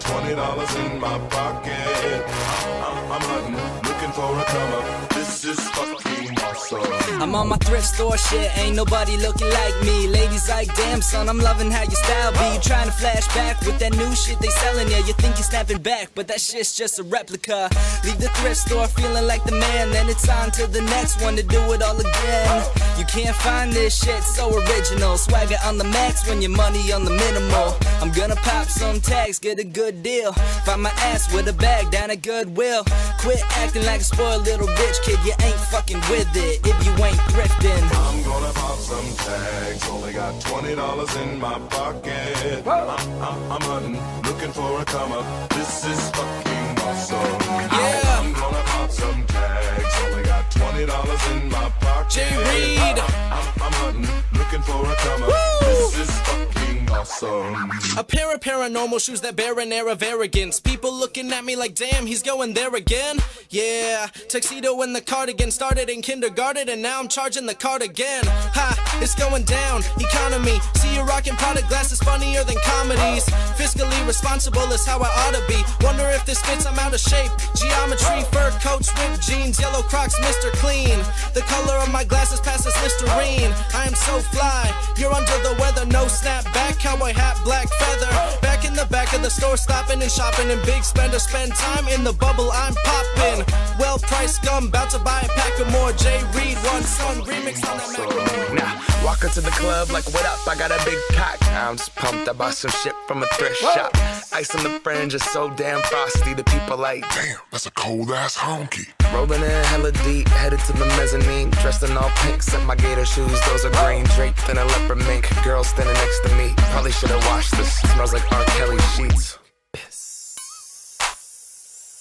twenty dollars in my pocket. I'm, I'm hunting, looking for a come up. I'm on my thrift store shit, ain't nobody looking like me. Ladies like, damn son, I'm loving how your style be. You trying to flash back with that new shit they selling ya. You think you're snapping back, but that shit's just a replica. Leave the thrift store feeling like the man, then it's on to the next one to do it all again. You can't find this shit so original. Swagger on the max when your money on the minimal. I'm gonna pop some tags, get a good deal. Find my ass with a bag down at Goodwill. Quit acting like a spoiled little bitch, kid. You ain't fucking with it if you ain't thrifting. I'm gonna pop some tags. Only got twenty dollars in my pocket. I'm, I'm, I'm hunting, looking for a come up. This is fucking awesome. Yeah. I'm gonna pop some tags. Only got twenty dollars in my pocket. Jay Reed. I'm, I'm, I'm hunting, looking for a come up. Fucking awesome. A pair of paranormal shoes that bear an air of arrogance. People looking at me like, damn, he's going there again. Yeah, tuxedo and the cardigan started in kindergarten, and now I'm charging the card again. Ha, it's going down. Economy. See you rocking product glasses funnier than comedies. Fiscally responsible is how I ought to be. Wonder if this fits, I'm out of shape. Geometry, fur coats, ripped jeans, yellow crocs, Mr. Clean. The color of my glasses passes Listerine. I am so fly. You're under the weather, no snapback, cowboy hat, black feather. Back in the back of the store, stopping and shopping, and big spender spend time in the bubble. I'm popping. Well priced gum, about to buy a pack of more. J. Reed, one son, remix on Macklemore. Now, walk into the club like, what up? I got a big cock. I'm just pumped. I bought some shit from a thrift shop. Ice on the fringe is so damn frosty. The people like, Damn, that's a cold ass honky. rolling in hella deep, headed to the mezzanine. Dressed in all pink, set my gator shoes. Those are green, draped in a leopard mink. Girl standing next to me. Probably should have washed this. Smells like R. Kelly sheets.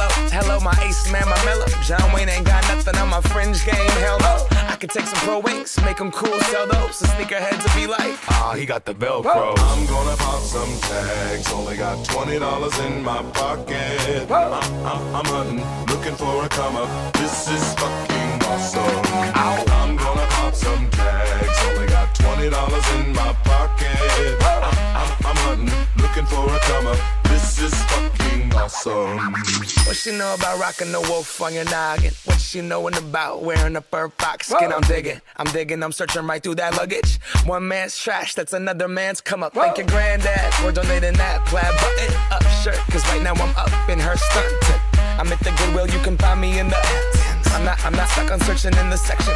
Hello, hello, my ace man, my mellow. John Wayne ain't got nothing on my fringe game. Hell no. I can take some pro wings, make them cool, sell those. The sneakerheads will be like, ah, he got the Velcro. I'm gonna pop some tags. Only got twenty dollars in my pocket. I'm, I'm, I'm hunting, looking for a come up. This is fucking awesome. I'm gonna awesome. What she know about rocking the wolf on your noggin? What she knowin' about wearing a fur fox skin? I'm digging, I'm digging, I'm searching right through that luggage. One man's trash, that's another man's come up. Thank your granddad for donating that plaid button up shirt. Cause right now I'm up in her stunting. I'm at the Goodwill, you can find me in the. I'm not, I'm not stuck on searching in the section.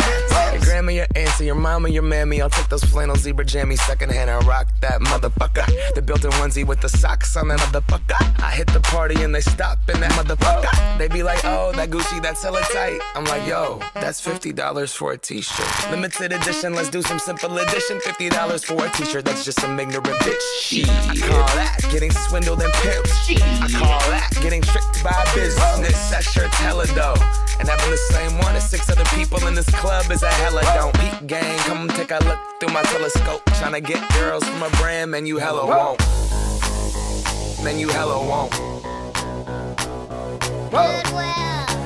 Your grandma, your auntie, your mama, your mammy. I'll take those flannel zebra jammies secondhand and rock that motherfucker. The built-in onesie with the socks on that motherfucker. I hit the party and they stop in that motherfucker. They be like, oh, that Gucci, that's hella tight. I'm like, yo, that's fifty dollars for a t-shirt. Limited edition, let's do some simple edition. Fifty dollars for a t-shirt, that's just some ignorant bitch. I call that getting swindled and pimped. I call that getting tricked by business. That shirt's hella dope. And having the same one as six other people in this club is a hella don't. Peep gang, come take a look through my telescope. Tryna get girls from a brand, man, you hella won't. Man, you hella won't. Goodwill.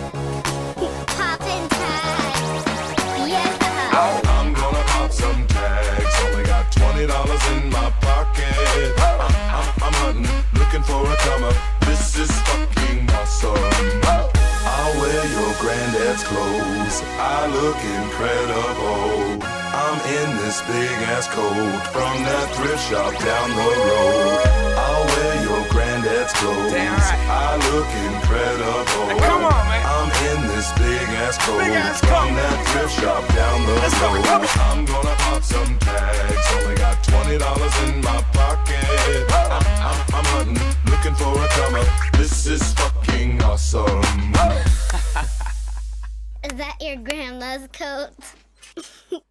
Look incredible. I'm in this big ass coat from that thrift shop down the road. I'll wear your granddad's clothes. Damn right. I look incredible. Come on, man. I'm in this big ass coat Big ass from coat. that thrift shop down the Let's go, road. come on. I'm gonna pop some tags. Only got twenty dollars in my pocket. I'm, I'm, I'm hunting, looking for a comer. This is fucking awesome. Is that your grandma's coat?